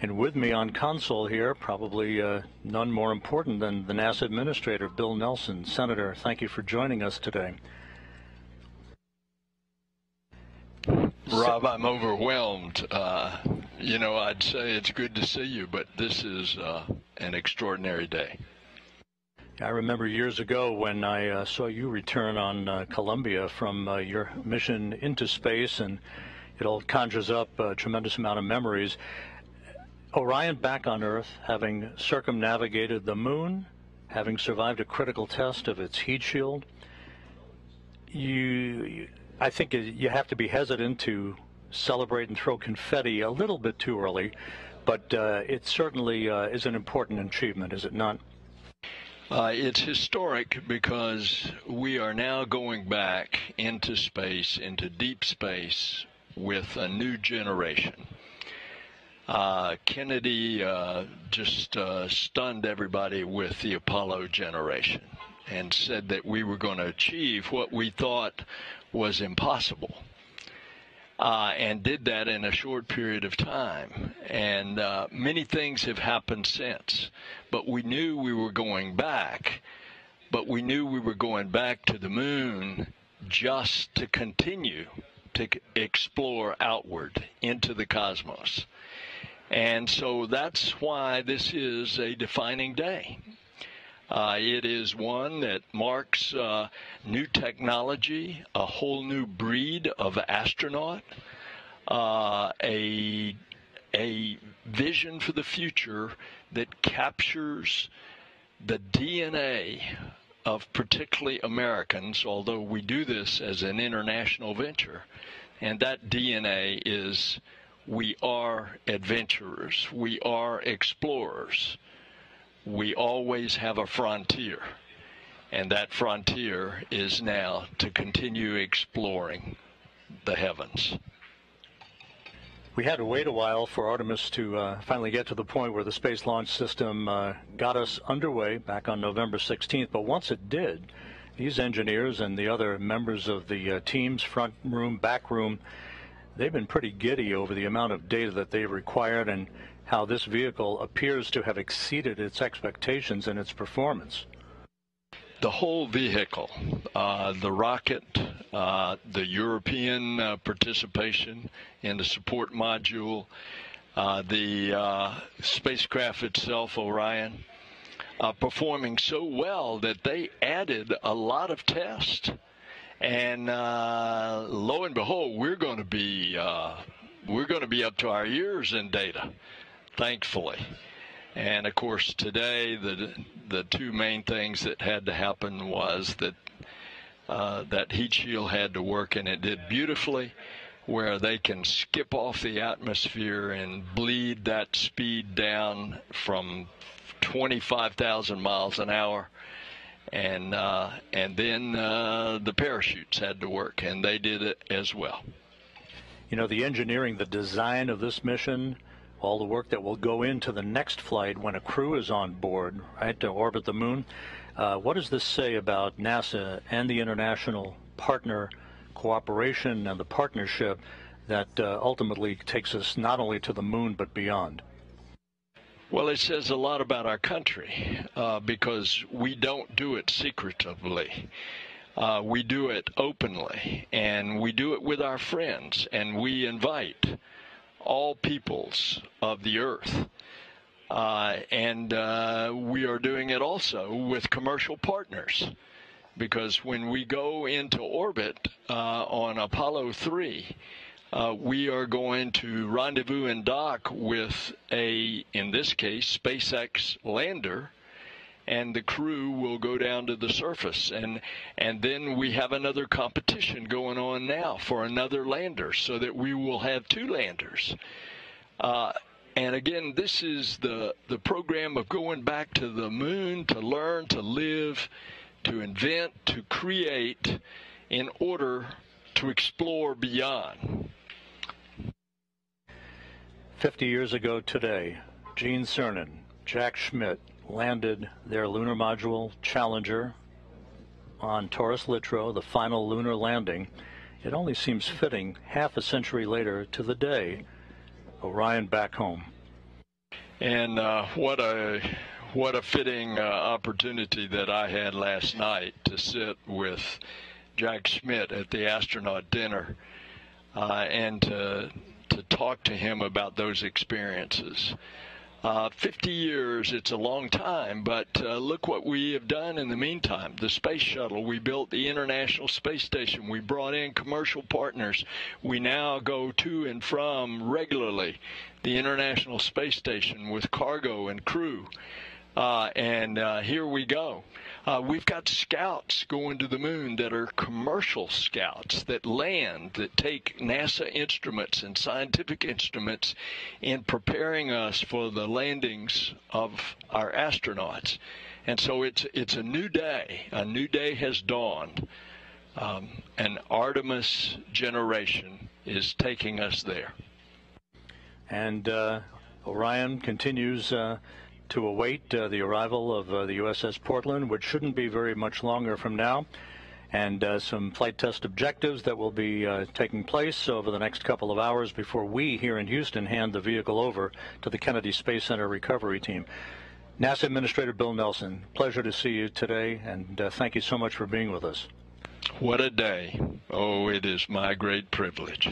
And with me on console here, probably uh, none more important than the NASA Administrator, Bill Nelson. Senator, thank you for joining us today. Rob, I'm overwhelmed. Uh, you know, I'd say it's good to see you, but this is uh, an extraordinary day. I remember years ago when I uh, saw you return on uh, Columbia from uh, your mission into space, and it all conjures up a tremendous amount of memories. Orion back on Earth, having circumnavigated the moon, having survived a critical test of its heat shield, you, I think you have to be hesitant to celebrate and throw confetti a little bit too early, but uh, it certainly uh, is an important achievement, is it not? Uh, it's historic because we are now going back into space, into deep space, with a new generation. Uh, Kennedy uh, just uh, stunned everybody with the Apollo generation and said that we were going to achieve what we thought was impossible uh, and did that in a short period of time. And uh, many things have happened since. But we knew we were going back, but we knew we were going back to the moon just to continue to explore outward into the cosmos. And so that's why this is a defining day. Uh, it is one that marks uh, new technology, a whole new breed of astronaut, uh, a a vision for the future that captures the DNA of particularly Americans, although we do this as an international venture. And that DNA is we are adventurers, we are explorers we always have a frontier. And that frontier is now to continue exploring the heavens. We had to wait a while for Artemis to uh, finally get to the point where the Space Launch System uh, got us underway back on November 16th. But once it did, these engineers and the other members of the uh, team's front room, back room, they've been pretty giddy over the amount of data that they've required and how this vehicle appears to have exceeded its expectations in its performance. The whole vehicle, uh, the rocket, uh, the European uh, participation in the support module, uh, the uh, spacecraft itself, Orion, uh, performing so well that they added a lot of tests. And lo and behold, we're going to be we're going to be up to our ears in data thankfully. And of course, today the the two main things that had to happen was that uh, that heat shield had to work, and it did beautifully, where they can skip off the atmosphere and bleed that speed down from 25,000 miles an hour. And uh, and then uh, the parachutes had to work, and they did it as well. You know, the engineering, the design of this mission all the work that will go into the next flight when a crew is on board, right, to orbit the moon. Uh, what does this say about NASA and the international partner cooperation and the partnership that uh, ultimately takes us not only to the moon but beyond? Well, it says a lot about our country uh, because we don't do it secretively. Uh, we do it openly, and we do it with our friends, and we invite all peoples of the earth. Uh, and uh, we are doing it also with commercial partners. Because when we go into orbit uh, on Apollo 3, uh, we are going to rendezvous and dock with a, in this case, SpaceX lander and the crew will go down to the surface. And and then we have another competition going on now for another lander so that we will have two landers. Uh, and again this is the the program of going back to the moon to learn to live to invent to create in order to explore beyond 50 years ago today Gene Cernan Jack Schmitt landed their lunar module Challenger on Taurus Littrow, the final lunar landing, it only seems fitting half a century later to the day Orion back home. And uh, what a what a fitting uh, opportunity that I had last night to sit with Jack Schmitt at the astronaut dinner uh, and to to talk to him about those experiences. Uh, 50 years, it's a long time, but uh, look what we have done in the meantime. The space shuttle, we built the International Space Station, we brought in commercial partners. We now go to and from regularly the International Space Station with cargo and crew. Uh, and uh, here we go. Uh, we've got scouts going to the moon that are commercial scouts that land, that take NASA instruments and scientific instruments in preparing us for the landings of our astronauts. And so it's it's a new day. A new day has dawned. Um, an Artemis generation is taking us there. And uh, Orion continues uh, to await uh, the arrival of uh, the USS Portland, which shouldn't be very much longer from now, and uh, some flight test objectives that will be uh, taking place over the next couple of hours before we here in Houston hand the vehicle over to the Kennedy Space Center recovery team. NASA Administrator Bill Nelson, pleasure to see you today, and uh, thank you so much for being with us. What a day. Oh, it is my great privilege.